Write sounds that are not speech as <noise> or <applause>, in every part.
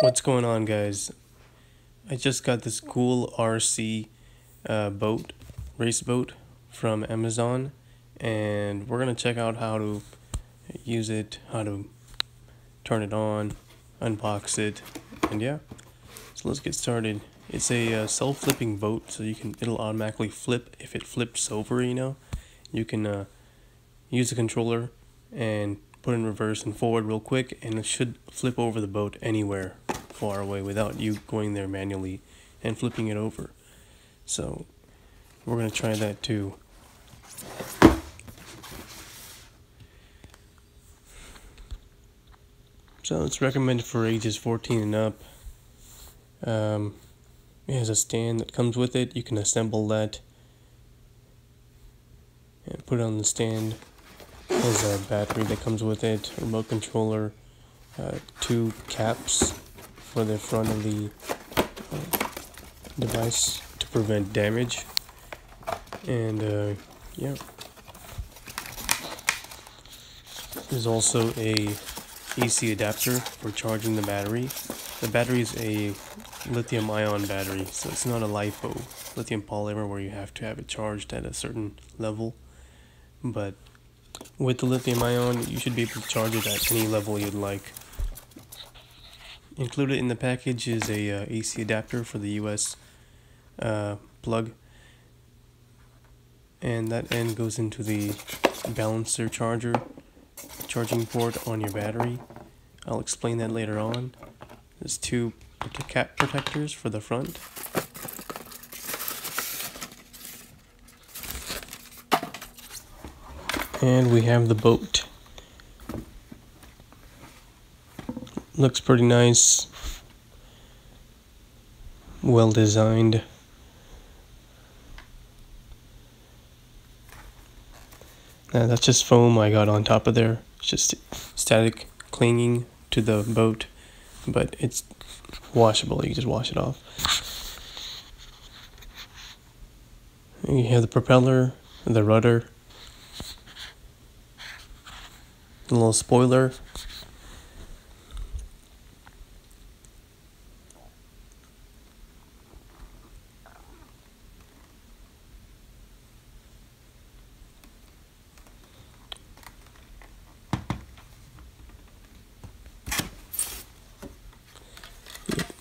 What's going on guys? I just got this cool RC uh, boat, race boat from Amazon and we're gonna check out how to use it, how to turn it on, unbox it, and yeah. So let's get started. It's a uh, self-flipping boat so you can it'll automatically flip if it flips over, you know. You can uh, use the controller and put in reverse and forward real quick and it should flip over the boat anywhere far away without you going there manually and flipping it over. So we're going to try that too. So it's recommended for ages 14 and up. Um, it has a stand that comes with it. You can assemble that and put it on the stand. There's a battery that comes with it, remote controller, uh, two caps for the front of the uh, device to prevent damage, and uh, yeah. There's also a AC adapter for charging the battery. The battery is a lithium ion battery, so it's not a LiPo, lithium polymer where you have to have it charged at a certain level. But with the lithium ion, you should be able to charge it at any level you'd like. Included in the package is a uh, AC adapter for the US uh, plug, and that end goes into the balancer charger charging port on your battery. I'll explain that later on. There's two cap protectors for the front. And we have the boat. Looks pretty nice. Well designed. Now that's just foam I got on top of there. It's just static clinging to the boat, but it's washable. You just wash it off. You have the propeller, the rudder, a little spoiler.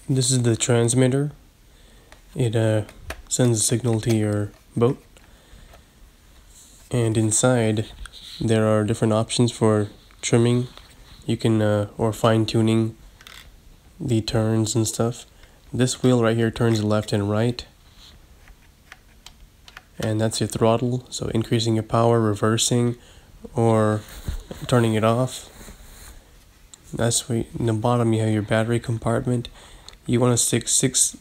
This is the transmitter. It uh, sends a signal to your boat. And inside there are different options for trimming. You can uh, or fine tuning the turns and stuff. This wheel right here turns left and right. And that's your throttle so increasing your power reversing or turning it off. That's where in the bottom you have your battery compartment. You want to stick six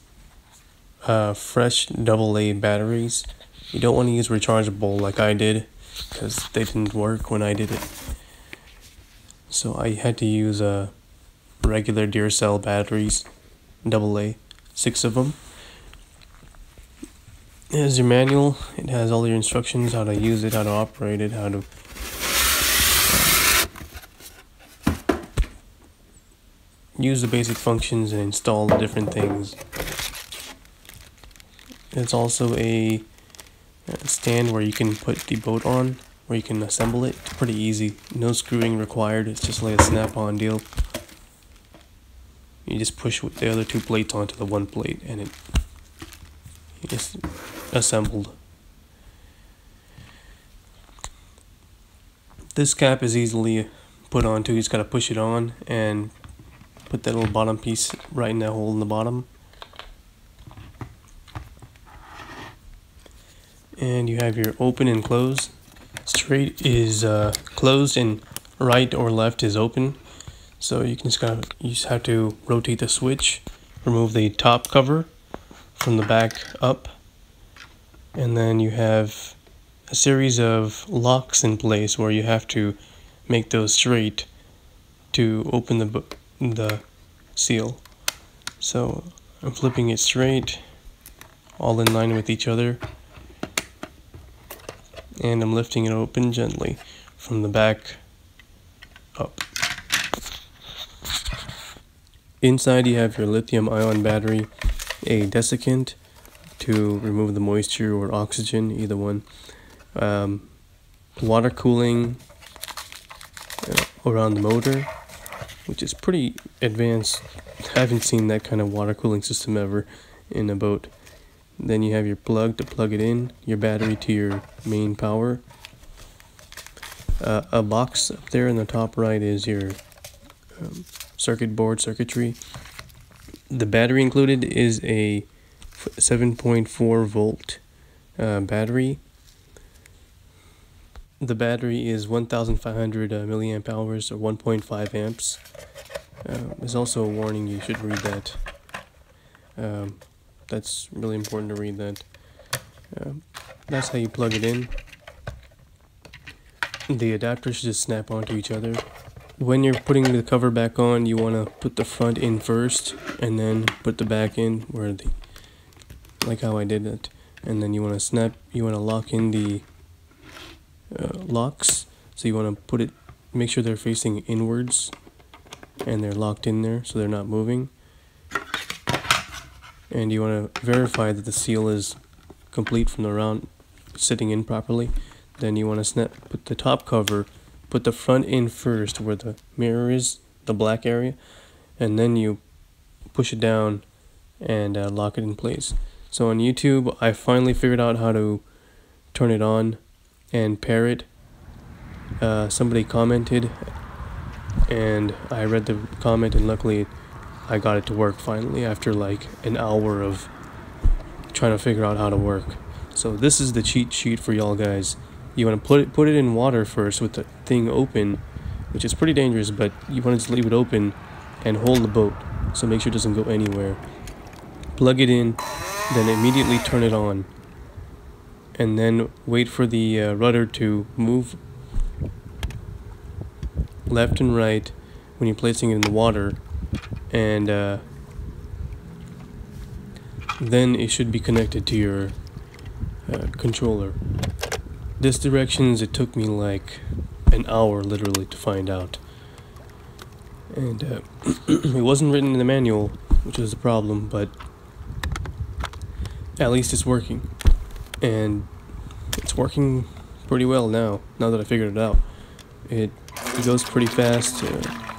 uh, fresh A batteries. You don't want to use rechargeable like I did because they didn't work when I did it. So I had to use uh, regular Duracell batteries, double A, six of them. Here's your manual. It has all your instructions, how to use it, how to operate it, how to use the basic functions and install the different things. It's also a stand where you can put the boat on, where you can assemble it. It's pretty easy. No screwing required. It's just like a snap-on deal. You just push with the other two plates onto the one plate and it is assembled. This cap is easily put on too. You just gotta push it on and put that little bottom piece right in that hole in the bottom. And you have your open and close. Straight is uh, closed and right or left is open. So you can just kind of you just have to rotate the switch, remove the top cover from the back up, and then you have a series of locks in place where you have to make those straight to open the the seal. So I'm flipping it straight, all in line with each other and I'm lifting it open gently from the back up. inside you have your lithium ion battery, a desiccant to remove the moisture or oxygen, either one, um, water cooling uh, around the motor, which is pretty advanced. I haven't seen that kind of water cooling system ever in a boat. Then you have your plug to plug it in, your battery to your main power. Uh, a box up there in the top right is your um, circuit board circuitry. The battery included is a 7.4 volt uh, battery. The battery is 1,500 uh, milliamp hours or 1.5 amps. Uh, there's also a warning, you should read that. Um, that's really important to read that. Um, that's how you plug it in. The adapters just snap onto each other. When you're putting the cover back on, you want to put the front in first and then put the back in where the, like how I did it. And then you want to snap, you want to lock in the uh, locks. So you want to put it, make sure they're facing inwards and they're locked in there so they're not moving and you want to verify that the seal is complete from the round sitting in properly then you want to snap put the top cover put the front in first where the mirror is the black area and then you push it down and uh, lock it in place. So on YouTube I finally figured out how to turn it on and pair it. Uh, somebody commented and I read the comment and luckily I got it to work finally after like an hour of trying to figure out how to work. So this is the cheat sheet for y'all guys. You want to put it put it in water first with the thing open, which is pretty dangerous, but you want to just leave it open and hold the boat. So make sure it doesn't go anywhere. Plug it in, then immediately turn it on. And then wait for the uh, rudder to move left and right when you're placing it in the water and uh, then it should be connected to your uh, controller. This directions it took me like an hour literally to find out. And uh, <clears throat> it wasn't written in the manual which was a problem but at least it's working. And it's working pretty well now now that I figured it out. It, it goes pretty fast uh,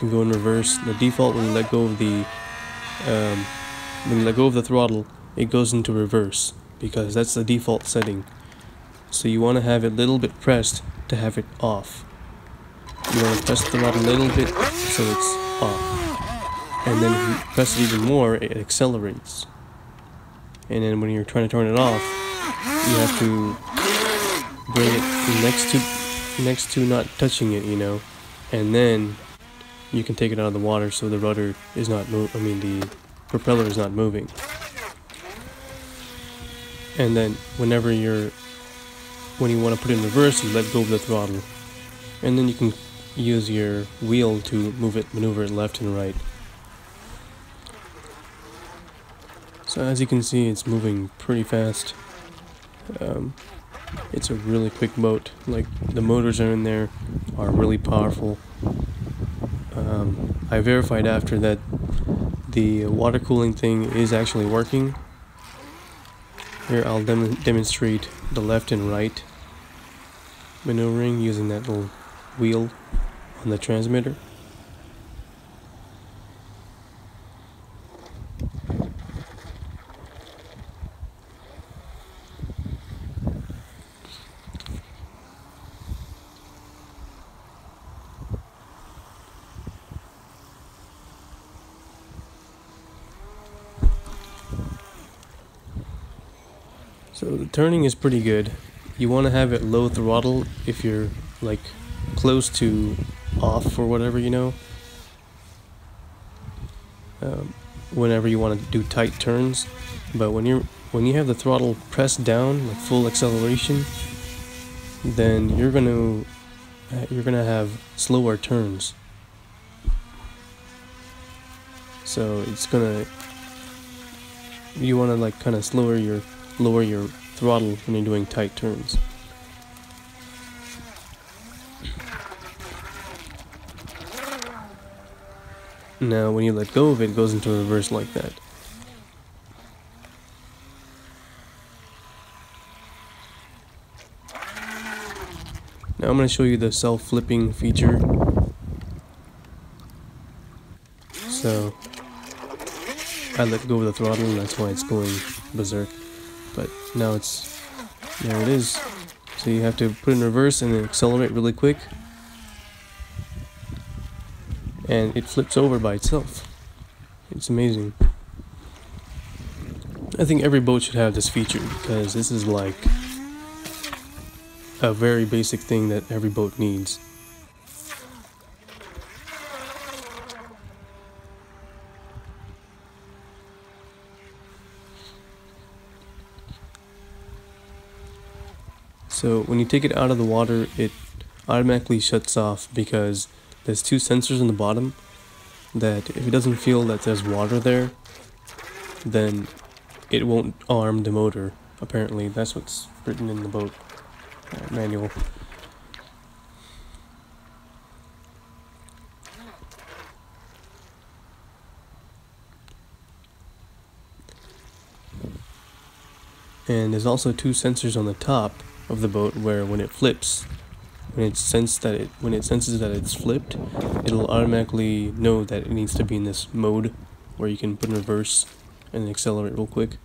can go in reverse. The default when you let go of the um, when you let go of the throttle, it goes into reverse because that's the default setting. So you want to have it a little bit pressed to have it off. You want to press the throttle a little bit so it's off. And then if you press it even more, it accelerates. And then when you're trying to turn it off, you have to bring it next to next to not touching it, you know. And then you can take it out of the water so the rudder is not move. I mean the propeller is not moving. And then whenever you're when you want to put it in reverse, you let go of the throttle, and then you can use your wheel to move it, maneuver it left and right. So as you can see, it's moving pretty fast. Um, it's a really quick boat. Like the motors are in there are really powerful. Um, I verified after that the water cooling thing is actually working. Here I'll dem demonstrate the left and right maneuvering using that little wheel on the transmitter. So the turning is pretty good. You want to have it low throttle if you're like close to off or whatever, you know. Um, whenever you want to do tight turns, but when you're when you have the throttle pressed down, like full acceleration, then you're gonna uh, you're gonna have slower turns. So it's gonna you want to like kind of slower your lower your throttle when you're doing tight turns. Now when you let go of it, it goes into reverse like that. Now I'm going to show you the self-flipping feature. So, I let go of the throttle and that's why it's going berserk. But now it's, there it is. So you have to put in reverse and then accelerate really quick. And it flips over by itself. It's amazing. I think every boat should have this feature because this is like a very basic thing that every boat needs. So when you take it out of the water, it automatically shuts off because there's two sensors on the bottom that if it doesn't feel that there's water there, then it won't arm the motor. Apparently, that's what's written in the boat uh, manual. And there's also two sensors on the top of the boat where when it flips, when it senses that it when it senses that it's flipped, it'll automatically know that it needs to be in this mode where you can put in reverse and accelerate real quick.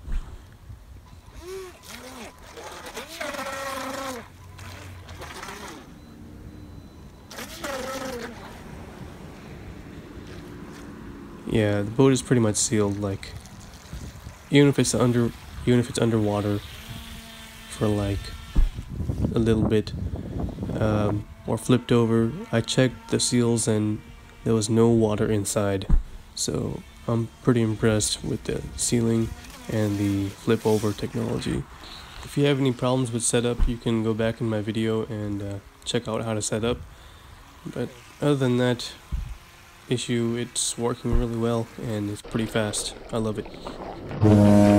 Yeah, the boat is pretty much sealed. Like, even if it's under, even if it's underwater for like a little bit, um, or flipped over, I checked the seals and there was no water inside. So I'm pretty impressed with the sealing and the flip over technology. If you have any problems with setup, you can go back in my video and uh, check out how to set up. But other than that, issue, it's working really well and it's pretty fast. I love it.